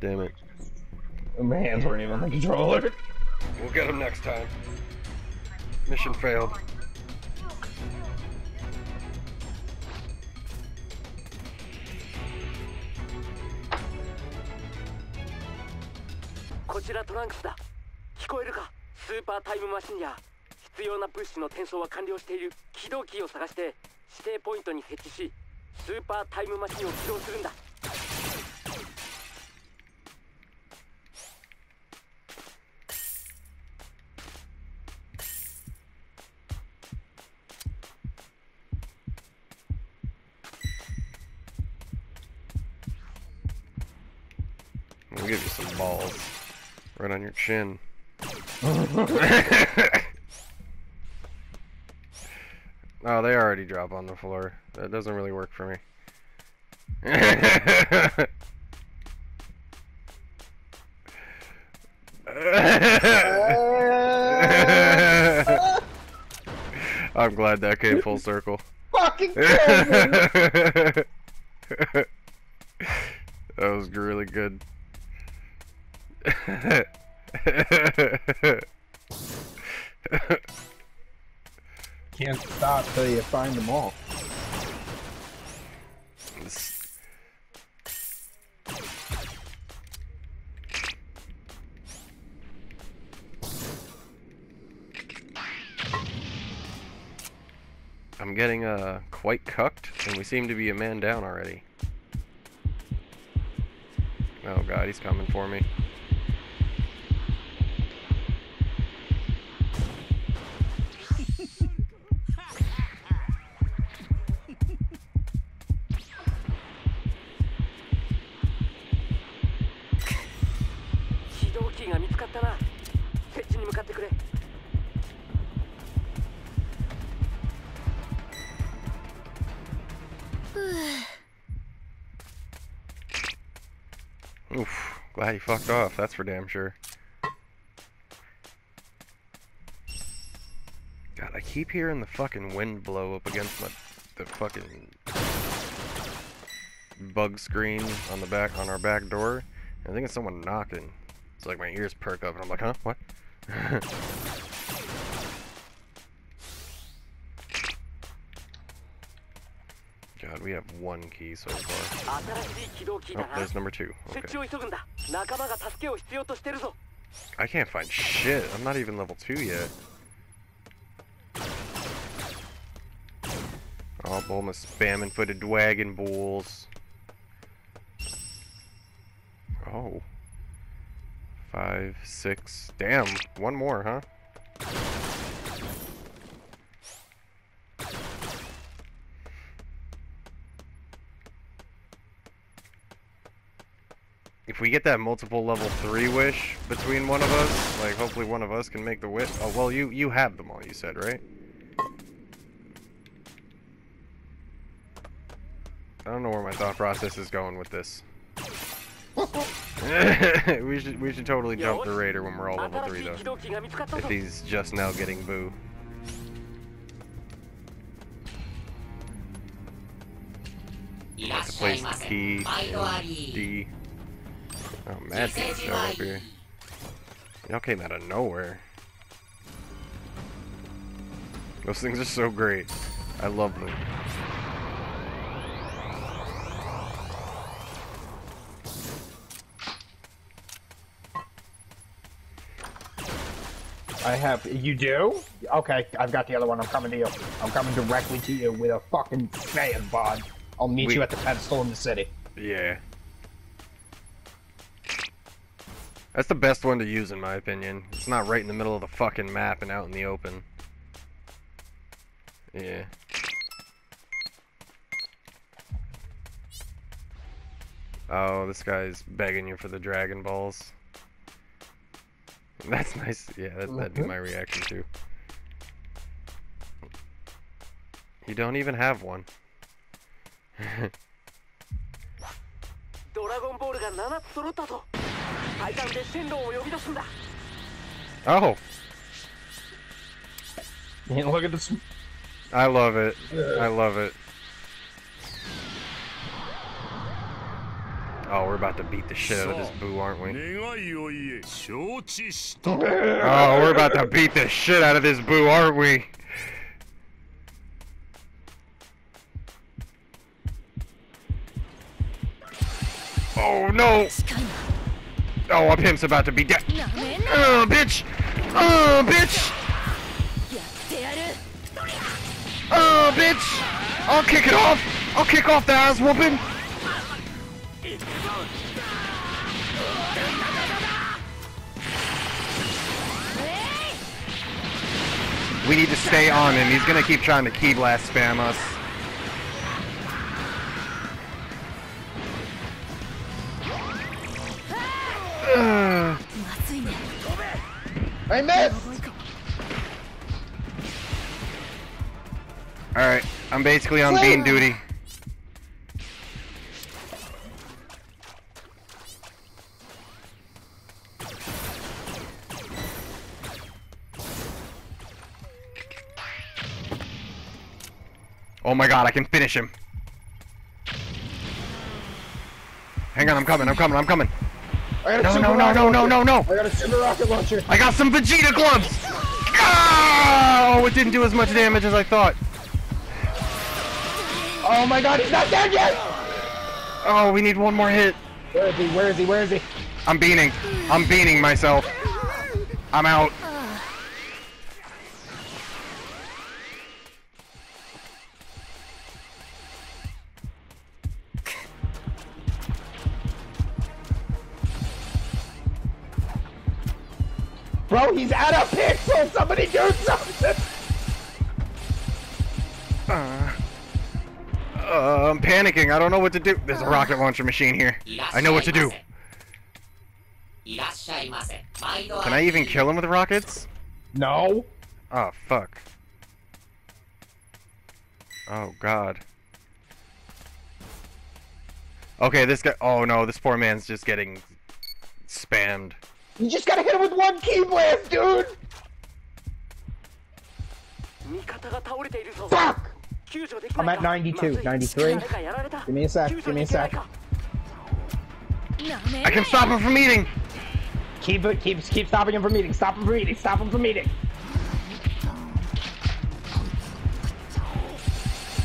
Damn it. My hands weren't even on the controller. We'll get him next time. Mission failed. こちらトランクスだ聞こえるか？スーパータイムマシンや必要な物資の転送は完了している起動キーを探して指定ポイントに設置しスーパータイムマシンを起動するんだ We'll give you some balls. Right on your chin. oh, they already drop on the floor. That doesn't really work for me. I'm glad that came full circle. Fucking that was really good. Can't stop till you find them all. I'm getting uh quite cucked, and we seem to be a man down already. Oh god, he's coming for me.! Oof, glad he fucked off, that's for damn sure. God, I keep hearing the fucking wind blow up against my the fucking bug screen on the back on our back door. I think it's someone knocking. It's like my ears perk up and I'm like, huh? What? God, we have one key so far. Oh, there's number two. Okay. I can't find shit. I'm not even level two yet. Oh, Bulma spamming footed wagon bulls. Oh, five, six. Damn, one more, huh? if we get that multiple level 3 wish between one of us, like hopefully one of us can make the wish. Oh, well, you, you have them all, you said, right? I don't know where my thought process is going with this. we should we should totally jump the raider when we're all level 3 though. If he's just now getting Buu. Place a place Oh, showed up here. Y'all came out of nowhere. Those things are so great. I love them. I have. You do? Okay, I've got the other one. I'm coming to you. I'm coming directly to you with a fucking fan bod. I'll meet We- you at the pedestal in the city. Yeah. That's the best one to use in my opinion. It's not right in the middle of the fucking map and out in the open. Yeah. Oh, this guy's begging you for the Dragon Balls. That's nice. Yeah, that, that'd be mm-hmm. my reaction too. You don't even have one. Oh. Yeah, look at this. I love it. Uh. I love it. Oh, we're about to beat the shit out of this Buu, aren't we? Oh, we're about to beat the shit out of this Buu, aren't we? Oh, no! Oh, our pimp's about to be dead. Oh, bitch! Oh, bitch! Oh, bitch! I'll kick it off! I'll kick off the ass whooping! We need to stay on him. He's gonna keep trying to ki blast spam us. I missed! Alright, I'm basically on bean duty. Oh my god, I can finish him. Hang on, I'm coming, I'm coming, I'm coming. I got a No, super no, no, no, no, no, no. I got a super rocket launcher. I got some Vegeta gloves! Ah! Oh, it didn't do as much damage as I thought. Oh my god, he's not dead yet! Oh, we need one more hit. Where is he? Where is he? Where is he? I'm beaning. I'm beaning myself. I'm out. Bro, he's out of pixel! Somebody do something! Uh, uh, I'm panicking. I don't know what to do. There's a rocket launcher machine here. I know what to do. Can I even kill him with rockets? No. Oh, fuck. Oh, God. Okay, this guy- oh no, this poor man's just getting spammed. You just gotta hit him with one ki blast, dude! Fuck! I'm at 92, 93. Give me a sec, give me a sec. I can stop him from eating! Keep it, keep, keep stopping him from eating, stop him from eating, stop him from eating!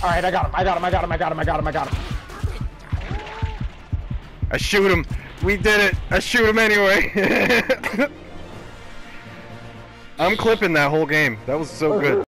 Alright, I got him, I got him, I got him, I got him, I got him, I got him. I shoot him. We did it! I shoot him anyway! I'm clipping that whole game. That was so good.